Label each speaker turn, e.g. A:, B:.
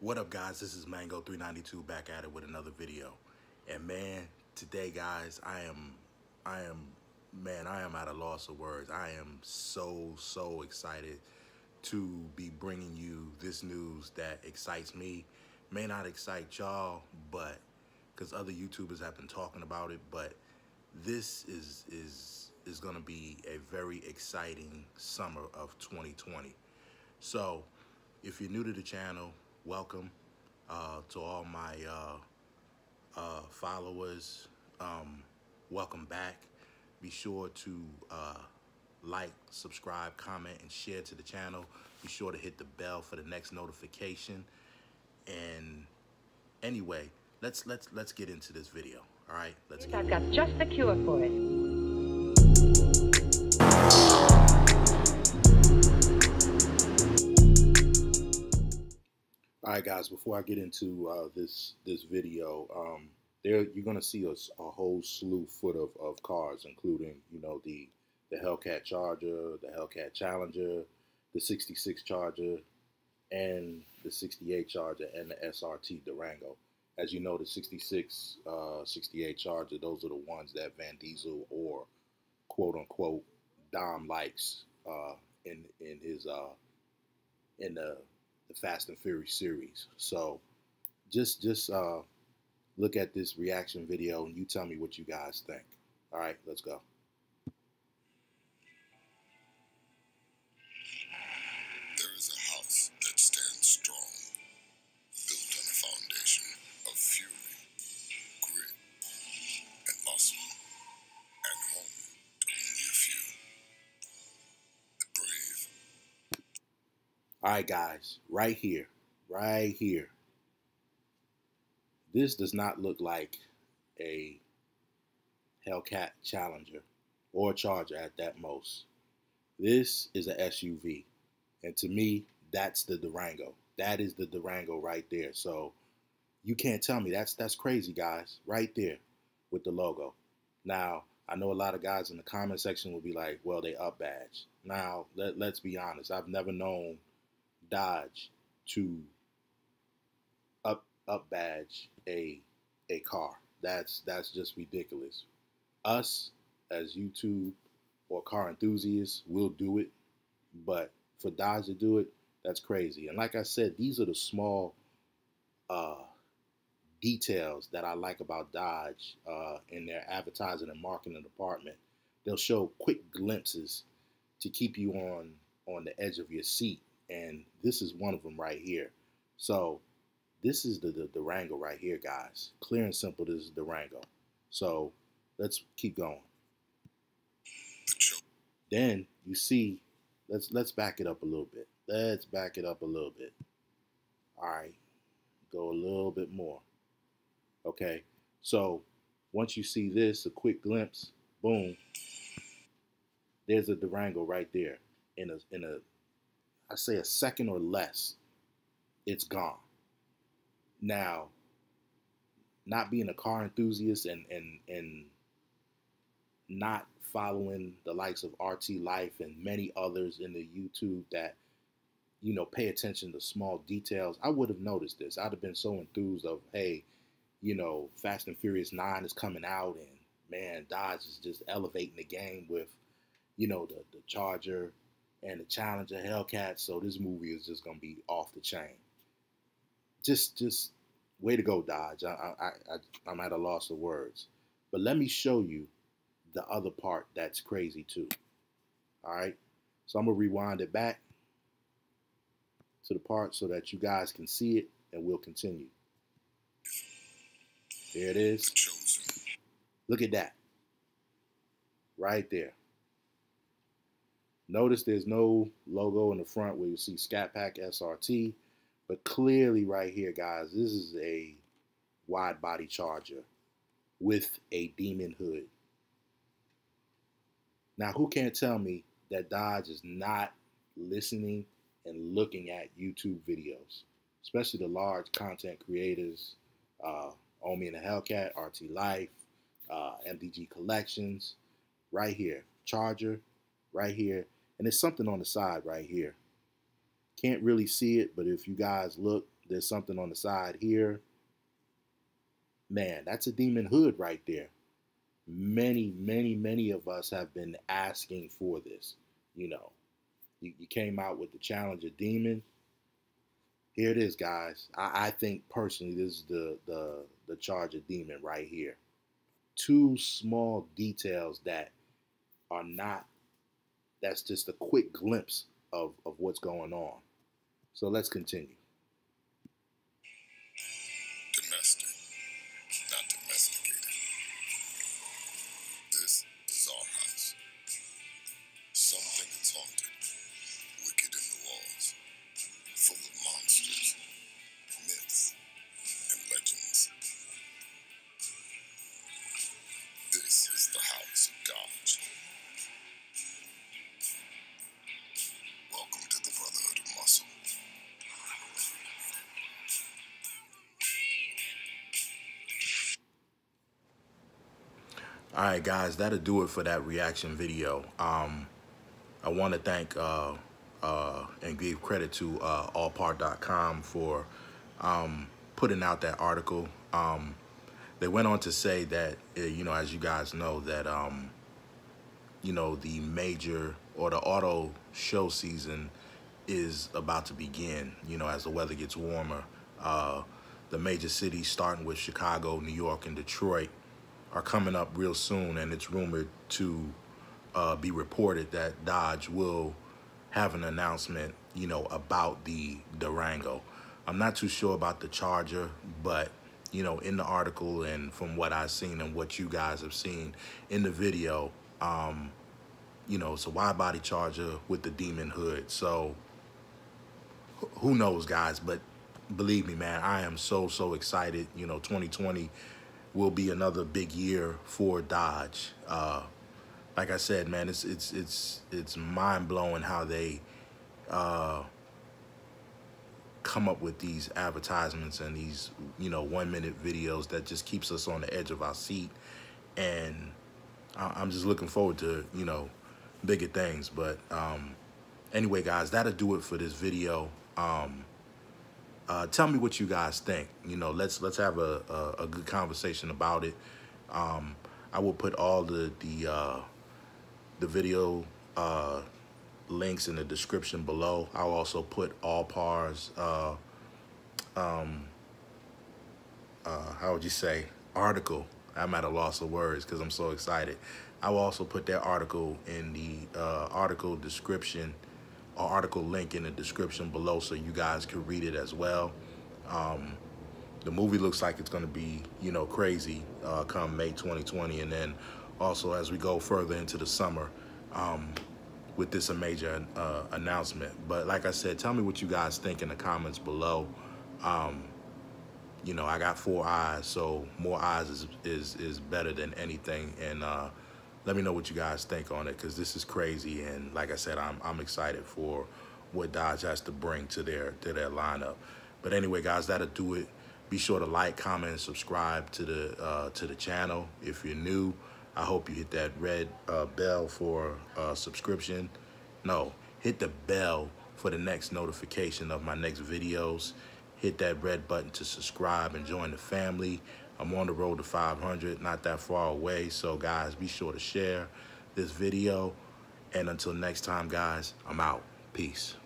A: What up guys, this is Mango392 back at it with another video. And man, today guys, I am, I am, man, I am at a loss of words. I am so, so excited to be bringing you this news that excites me. May not excite y'all, but, because other YouTubers have been talking about it, but this is, is, is gonna be a very exciting summer of 2020. So, if you're new to the channel, welcome uh, to all my uh, uh, followers. Um, welcome back. Be sure to uh, like, subscribe, comment, and share to the channel. Be sure to hit the bell for the next notification. And anyway, let's let's let's get into this video. All right, let's.
B: I've got just the cure for it.
A: Right, guys. Before I get into uh, this this video, um, there you're gonna see a, a whole slew foot of, of cars, including you know the the Hellcat Charger, the Hellcat Challenger, the 66 Charger, and the 68 Charger, and the SRT Durango. As you know, the 66, uh, 68 Charger, those are the ones that Van Diesel or quote unquote Dom likes uh, in in his uh, in the the Fast and Furious series. So just just uh, look at this reaction video and you tell me what you guys think. All right, let's go. Right, guys, right here, right here. This does not look like a Hellcat Challenger or Charger at that most. This is a SUV. And to me, that's the Durango. That is the Durango right there. So you can't tell me that's that's crazy, guys. Right there with the logo. Now, I know a lot of guys in the comment section will be like, well, they up badge. Now, let, let's be honest. I've never known Dodge to up up badge a a car. That's that's just ridiculous. Us as YouTube or car enthusiasts will do it, but for Dodge to do it, that's crazy. And like I said, these are the small uh, details that I like about Dodge uh, in their advertising and marketing department. They'll show quick glimpses to keep you on on the edge of your seat and this is one of them right here. So this is the, the Durango right here, guys. Clear and simple, this is Durango. So let's keep going. Then you see, let's let's back it up a little bit. Let's back it up a little bit. All right, go a little bit more. Okay, so once you see this, a quick glimpse, boom, there's a Durango right there in a in a I say a second or less, it's gone. Now, not being a car enthusiast and and and not following the likes of RT Life and many others in the YouTube that you know pay attention to small details, I would have noticed this. I'd have been so enthused of, hey, you know, Fast and Furious 9 is coming out and man, Dodge is just elevating the game with, you know, the, the Charger, and the Challenger Hellcat. So this movie is just gonna be off the chain. Just, just way to go, Dodge. I, I, I, I'm at a loss of words. But let me show you the other part that's crazy too. All right. So I'm gonna rewind it back to the part so that you guys can see it, and we'll continue. There it is. Look at that. Right there. Notice there's no logo in the front where you see Scat Pack SRT, but clearly right here, guys, this is a wide body charger with a Demon hood. Now, who can't tell me that Dodge is not listening and looking at YouTube videos, especially the large content creators, uh, Omi in a Hellcat, RT Life, uh, MDG Collections, right here, Charger, right here, and there's something on the side right here. Can't really see it, but if you guys look, There's something on the side here. Man, that's a demon hood right there. Many, many, many of us have been asking for this. You know, you, you came out with the Challenger Demon. Here it is, guys. I, I think personally, this is the the the Charger Demon right here. Two small details that are not. That's just a quick glimpse of of what's going on. So let's continue. All right, guys, that'll do it for that reaction video. Um, I want to thank uh, uh, and give credit to uh, allpar.com for um, putting out that article. Um, they went on to say that, uh, you know, as you guys know, that, um, you know, the major or the auto show season is about to begin, you know, as the weather gets warmer. Uh, the major cities, starting with Chicago, New York, and Detroit, are coming up real soon, and it's rumored to uh, be reported that Dodge will have an announcement, you know, about the Durango. I'm not too sure about the Charger, but you know, in the article and from what I've seen and what you guys have seen in the video, um, you know, it's a wide body Charger with the Demon hood. So who knows, guys? But believe me, man, I am so so excited. You know, 2020 will be another big year for Dodge. Uh, like I said, man, it's it's it's it's mind blowing how they uh, come up with these advertisements and these you know one minute videos that just keeps us on the edge of our seat. And I- I'm just looking forward to you know bigger things. But um, anyway, guys, that'll do it for this video. Um, uh, tell me what you guys think. You know, let's let's have a, a, a good conversation about it. Um, I will put all the the uh, the video uh, links in the description below. I'll also put Allpar's. Uh, um, uh, how would you say article? I'm at a loss of words because I'm so excited. I will also put that article in the uh, article description article link in the description below so you guys can read it as well. Um, the movie looks like it's going to be, you know, crazy uh, come May 2020. And then also as we go further into the summer um, with this a major uh, announcement. But like I said, tell me what you guys think in the comments below. Um, you know, I got four eyes, so more eyes is is, is better than anything. And uh, let me know what you guys think on it, because this is crazy. And like I said, I'm I'm excited for what Dodge has to bring to their to their lineup. But anyway, guys, that'll do it. Be sure to like, comment, and subscribe to the uh, to the channel. If you're new, I hope you hit that red uh, bell for uh, subscription. No, hit the bell for the next notification of my next videos. Hit that red button to subscribe and join the family. I'm on the road to 500, not that far away. So guys, be sure to share this video. And until next time, guys, I'm out. Peace.